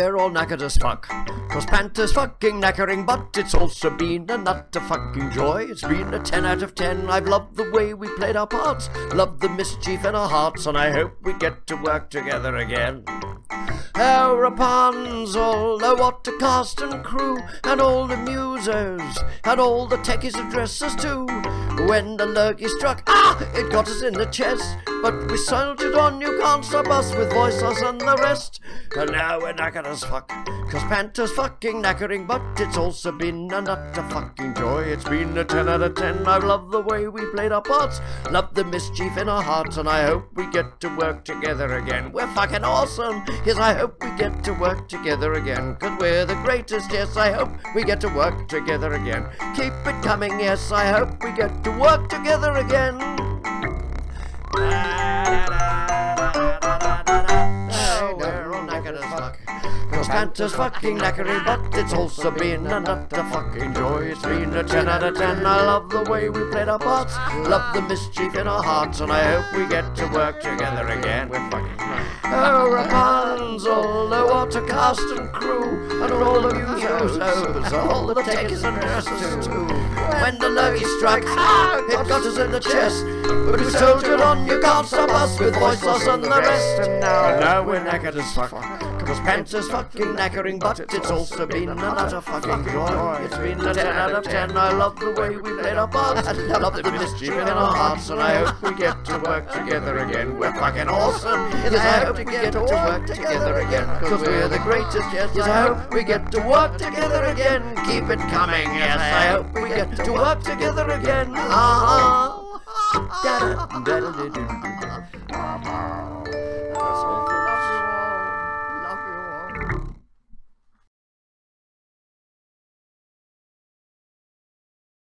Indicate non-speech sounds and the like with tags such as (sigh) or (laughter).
all knackered as fuck. Cause Panto's fucking knackering, but it's also been a nut of fucking joy. It's been a 10 out of 10. I've loved the way we played our parts, loved the mischief in our hearts, and I hope we get to work together again. Our Rapunzel, the water cast and crew, and all the musos, and all the techies and dressers too. When the lurgy struck, ah, it got us in the chest. But we soldiered on, you can't stop us with voices and the rest. And now we're knackered as fuck, cause Panto's fucking knackering, but it's also been a nut of fucking joy. It's been a 10 out of 10. I love the way we played our parts, love the mischief in our hearts, and I hope we get to work together again. We're fucking awesome. Yes, I hope we get to work together again, cause we're the greatest. Yes, I hope we get to work together again. Keep it coming, yes, I hope we get to work together again. Oh, we're all knackered as fuck. Cause Panto's fucking knackery, but it's also been a nut fucking joy. It's been a 10 out of 10. I love the way we played our parts, love the mischief in our hearts, and I hope we get to work together again. We're fucking. Oh, the cast and crew, and all of the musos, all the takers and nurses too. When the levy struck, ah, it got us in the chest. But we soldiered on, you can't stop us with voice loss and the rest. And now, and now we're knackered as fuck. Cause Panto's fucking knackering, but it's also been a nut fucking joy. It's been a 10 out of 10. I love the way we played our parts. I love the mischief in our hearts, and I hope we get to work together again. We're fucking awesome. Yes, I hope we get to work together again. Cause we're the greatest. Yes, I hope we get to work together again. Keep it coming. Yes, I hope we get to work together again. Ah. Uh-huh. (laughs)